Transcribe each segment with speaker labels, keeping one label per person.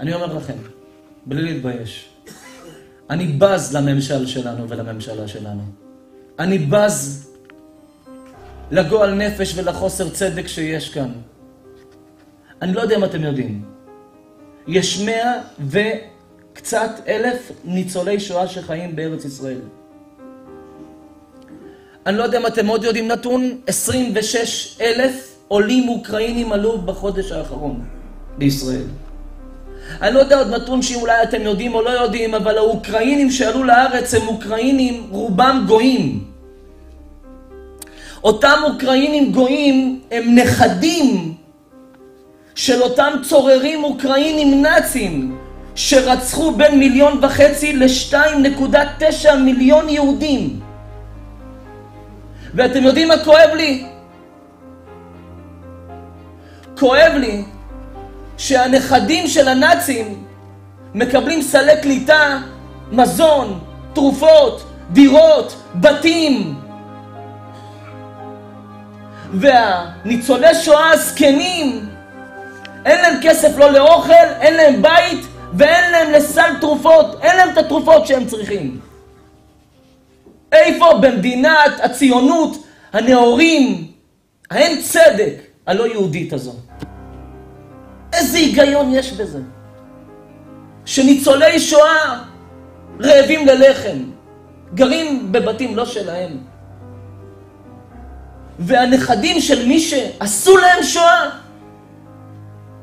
Speaker 1: אני אומר לכם, בלי להתבייש, אני בז לממשל שלנו ולממשלה שלנו. אני בז לגועל נפש ולחוסר צדק שיש כאן. אני לא יודע אם אתם יודעים. יש מאה וקצת אלף ניצולי שואה שחיים בארץ ישראל. אני לא יודע אם אתם עוד יודעים נתון, 26 אלף עולים אוקראינים עלו בחודש האחרון בישראל. אני לא יודע עוד נתון שאולי אתם יודעים או לא יודעים, אבל האוקראינים שעלו לארץ הם אוקראינים, רובם גויים. אותם אוקראינים גויים הם נכדים של אותם צוררים אוקראינים נאצים שרצחו בין מיליון וחצי לשתיים נקודה תשע מיליון יהודים. ואתם יודעים מה כואב לי? כואב לי שהנכדים של הנאצים מקבלים סלי קליטה, מזון, תרופות, דירות, בתים. והניצולי שואה הזקנים, אין להם כסף לא לאוכל, אין להם בית ואין להם לסל תרופות, אין להם את התרופות שהם צריכים. איפה במדינת הציונות, הנאורים, האין צדק הלא יהודית הזו? איזה היגיון יש בזה? שניצולי שואה רעבים ללחם, גרים בבתים לא שלהם. והנכדים של מי שעשו להם שואה,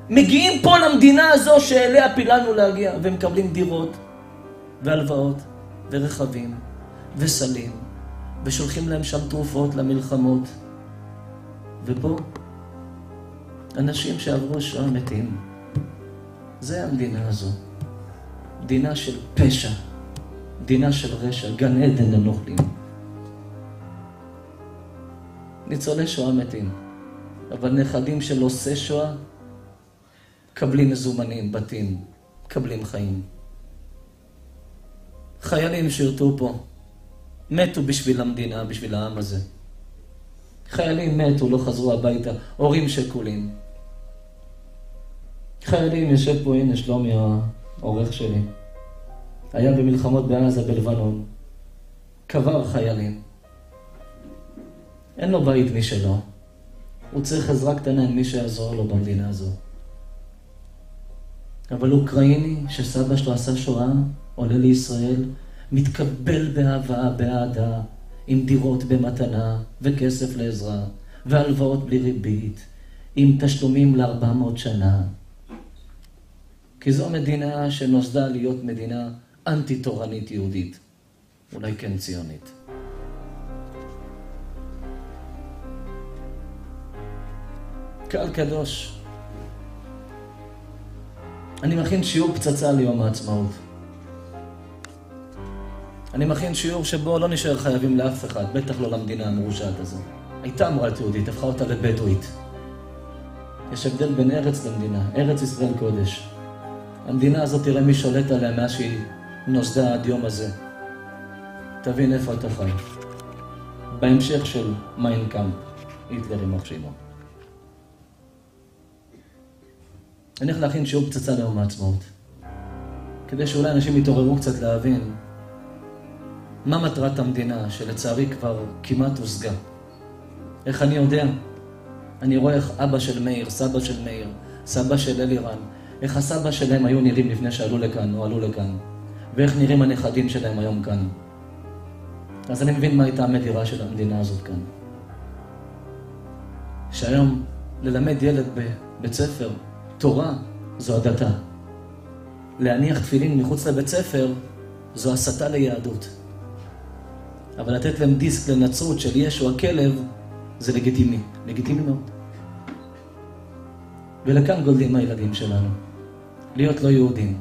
Speaker 1: מגיעים פה למדינה הזו שאליה פיללנו להגיע, ומקבלים דירות, והלוואות, ורכבים, וסלים, ושולחים להם שם תרופות למלחמות. ופה, אנשים שעברו שואה מתים. זה המדינה הזו. מדינה של פשע, מדינה של רשע, גן עדן לנוכלים. ניצולי שואה מתים, אבל נכדים של עושי שואה מקבלים מזומנים, בתים, מקבלים חיים. חיילים שירתו פה, מתו בשביל המדינה, בשביל העם הזה. חיילים מתו, לא חזרו הביתה, הורים שכולים. חיילים, יושב פה, הנה שלומי העורך שלי. היה במלחמות בעזה, בלבנון. קבר חיילים. אין לו בית משלו. הוא צריך עזרה קטנה עם מי שיעזור לו במדינה הזו. אבל אוקראיני שסבא שלו עשה שואה, עולה לישראל, מתקבל באהבה, באהדה, עם דירות במתנה, וכסף לעזרה, והלוואות בלי ריבית, עם תשלומים לארבע מאות שנה. כי זו מדינה שנוסדה להיות מדינה אנטי-תורנית יהודית, אולי כן ציונית. קהל קדוש, אני מכין שיעור פצצה ליום העצמאות. אני מכין שיעור שבו לא נשאר חייבים לאף אחד, בטח לא למדינה המרושעת הזו. הייתה אמורה להיות יהודית, הפכה אותה לבדואית. יש הבדל בין ארץ למדינה, ארץ ישראל קודש. המדינה הזאת, תראה מי שולט עליה מאז שהיא נוסדה עד יום הזה. תבין איפה אתה חי. בהמשך של מיינקאמפ, היטלר ימח שמו. אני הולך להכין שיעור פצצה ליום העצמאות. כדי שאולי אנשים יתעוררו קצת להבין מה מטרת המדינה, שלצערי כבר כמעט הושגה. איך אני יודע? אני רואה איך אבא של מאיר, סבא של מאיר, סבא של אלירן, איך הסבא שלהם היו נראים לפני שעלו לכאן או עלו לכאן, ואיך נראים הנכדים שלהם היום כאן. אז אני מבין מה הייתה המדירה של המדינה הזאת כאן. שהיום ללמד ילד בבית ספר תורה זו הדתה. להניח תפילין מחוץ לבית ספר זו הסתה ליהדות. אבל לתת להם דיסק לנצרות של ישו הכלב זה לגיטימי, לגיטימי מאוד. ולכאן גולדים הילדים שלנו, להיות לא יהודים.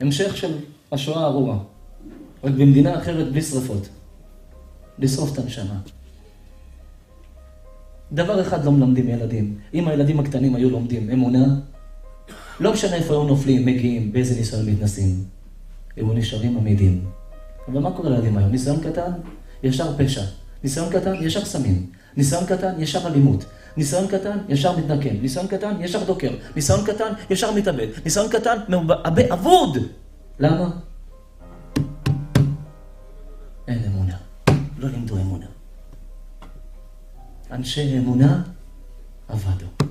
Speaker 1: המשך של השואה הארורה, רק במדינה אחרת בלי שרפות. לשרוף את הנשמה. דבר אחד לא מלמדים ילדים. אם הילדים הקטנים היו לומדים אמונה, לא משנה איפה היו נופלים, מגיעים, באיזה ניסיון מתנסים. היו נשארים עמידים. אבל מה קורה לילדים היום? ניסיון קטן, ישר פשע. ניסיון קטן, ישר סמים. ניסיון קטן, ישר אלימות. ניסיון קטן, ישר מתנקם. ניסיון קטן, ישר דוקר. ניסיון קטן, ישר מתאבד. ניסיון קטן, אבוד. למה? אין אמונה. לא לימדו אמונה. אנשי אמונה, עבדו.